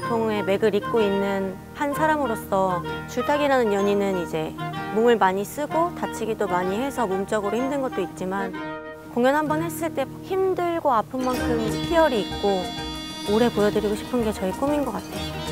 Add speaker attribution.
Speaker 1: 전통의 맥을 잇고 있는 한 사람으로서 줄타기라는 연인은 이제 몸을 많이 쓰고 다치기도 많이 해서 몸적으로 힘든 것도 있지만 공연 한 번 했을 때 힘들고 아픈 만큼 희열이 있고 오래 보여드리고 싶은 게 저희 꿈인 것 같아요.